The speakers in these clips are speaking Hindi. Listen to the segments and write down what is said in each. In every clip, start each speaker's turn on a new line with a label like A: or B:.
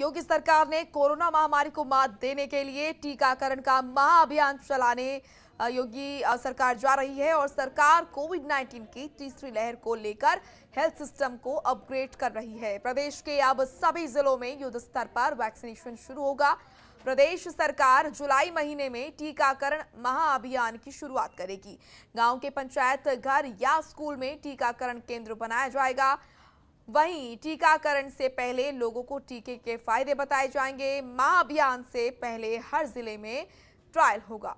A: योगी सरकार ने कोरोना महामारी को मात देने के लिए टीकाकरण का महाअभियान चलाने योगी सरकार जा रही है और सरकार कोविड 19 की तीसरी लहर को लेकर हेल्थ सिस्टम को अपग्रेड कर रही है। प्रदेश के अब सभी जिलों में युद्ध स्तर पर वैक्सीनेशन शुरू होगा। प्रदेश सरकार जुलाई महीने में टीकाकरण महाअभियान की शुरुआत करेगी। गाँव के पंचायत, घर या स्कूल में टीकाकरण केंद्र बनाया जाएगा। वहीं टीकाकरण से पहले लोगों को टीके के फ़ायदे बताए जाएँगे। महाअभियान से पहले हर ज़िले में ट्रायल होगा।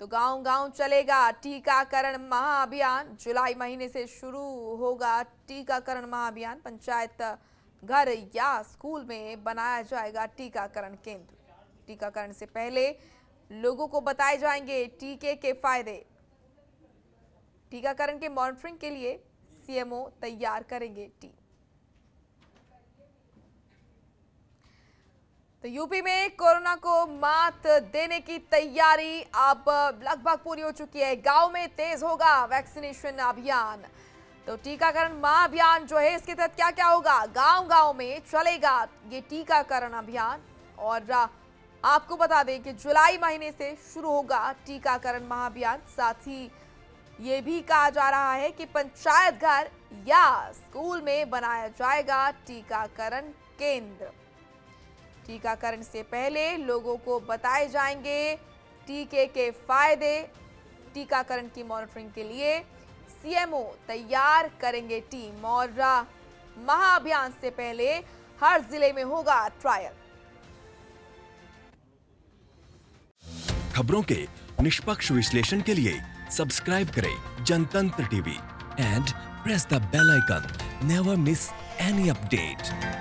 A: तो गाँव गाँव चलेगा टीकाकरण महाअभियान जुलाई महीने से शुरू होगा टीकाकरण महाअभियान पंचायत घर या स्कूल में बनाया जाएगा टीकाकरण केंद्र। टीकाकरण से पहले लोगों को बताए जाएँगे टीके के फ़ायदे। टीकाकरण के मॉनिटरिंग के लिए सीएमओ तैयार करेंगे टीम। तो यूपी में कोरोना को मात देने की तैयारी अब लगभग पूरी हो चुकी है। गाँव में तेज होगा वैक्सीनेशन अभियान। तो टीकाकरण माह अभियान जो है, इसके तहत क्या क्या होगा? गाँव गाँव में चलेगा ये टीकाकरण अभियान। और, आपको बता दें कि जुलाई महीने से शुरू होगा टीकाकरण महाअभियान। साथ ही ये भी कहा जा रहा है कि पंचायत घर या स्कूल में बनाया जाएगा टीकाकरण केंद्र। टीकाकरण से पहले लोगों को बताए जाएँगे टीके के फ़ायदे, टीकाकरण की मॉनिटरिंग के लिए सीएमओ तैयार करेंगे टीम और महाअभियान से पहले हर ज़िले में होगा ट्रायल।
B: खबरों के निष्पक्ष विश्लेषण के लिए सब्सक्राइब करें Jantantra TV and press the bell icon. Never miss any update